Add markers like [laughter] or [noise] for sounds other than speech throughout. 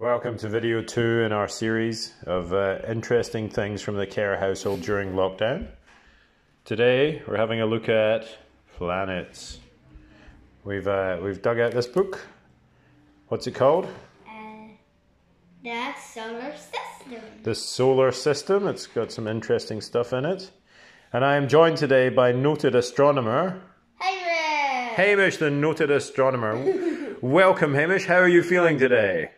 Welcome to video two in our series of uh, interesting things from the Kerr household during lockdown. Today we're having a look at planets. We've uh, we've dug out this book. What's it called? Uh, the solar system. The solar system. It's got some interesting stuff in it. And I am joined today by noted astronomer Hamish. Hamish, the noted astronomer. [laughs] Welcome, Hamish. How are you feeling today?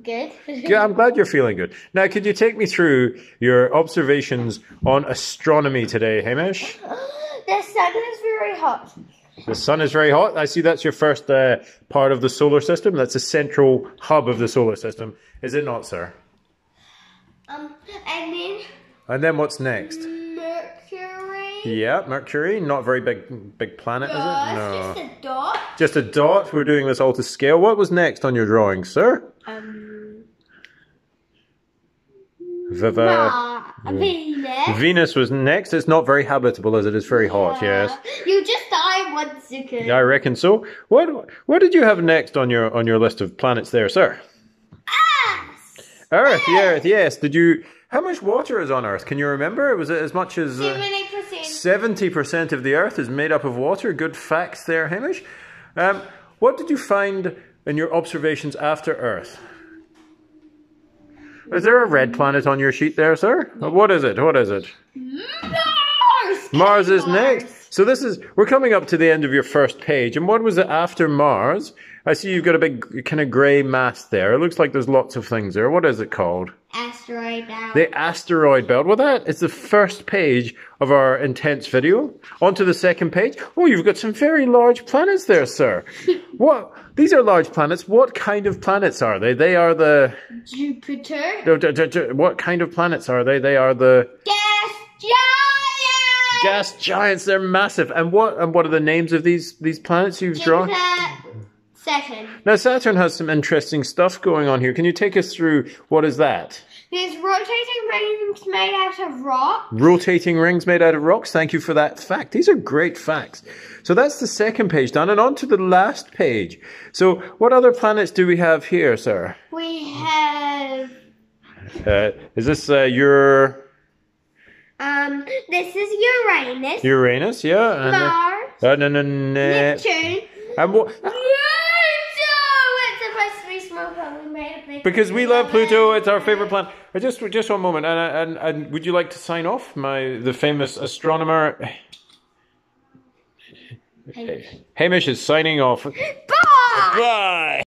Good. [laughs] Yeah, I'm glad you're feeling good. Now, could you take me through your observations on astronomy today, Hamish? [gasps] the sun is very hot. The sun is very hot. I see that's your first uh, part of the solar system. That's the central hub of the solar system. Is it not, sir? Um, and then And then what's next? Mercury. Yeah, Mercury. Not very big big planet, is it? No, just a dot. Just a dot. We're doing this all to scale. What was next on your drawing, sir? Um, Viva. Mars, Venus. Venus was next. It's not very habitable as it is very hot, yes. You just died second. Yeah, I reckon so. What what did you have next on your on your list of planets there, sir? Earth, the Earth, yes. Did you how much water is on Earth? Can you remember? It was it as much as uh, Seventy percent. seventy percent of the Earth is made up of water? Good facts there, Hamish. Um, what did you find in your observations after Earth? Is there a red planet on your sheet there, sir? What is it? What is it? Mars. Mars is next. So this is we're coming up to the end of your first page. And what was it after Mars? I see you've got a big kind of grey mass there. It looks like there's lots of things there. What is it called? Asteroid belt. The asteroid belt. Well, that is the first page of our intense video. On to the second page. Oh, you've got some very large planets there, sir. [laughs] what? These are large planets. What kind of planets are they? They are the. Jupiter. What kind of planets are they? They are the Gas giant. gas giants. They're massive. And what? And what are the names of these these planets you've drawn? Saturn. Now Saturn has some interesting stuff going on here. Can you take us through what is that? There's rotating rings made out of rock. Rotating rings made out of rocks. Thank you for that fact. These are great facts. So that's the second page done, and on to the last page. So what other planets do we have here, sir? We have Uh, is this uh, your um. This is Uranus. Uranus? Yeah. And, uh, Mars. uh, no, no, no. Neptune. And what? Pluto. It's supposed to be small, but we made a big. Because we love Pluto, it's our favorite planet. Just, just one moment, and, and, and would you like to sign off, my the famous astronomer? Hamish is signing off. Bye. Bye.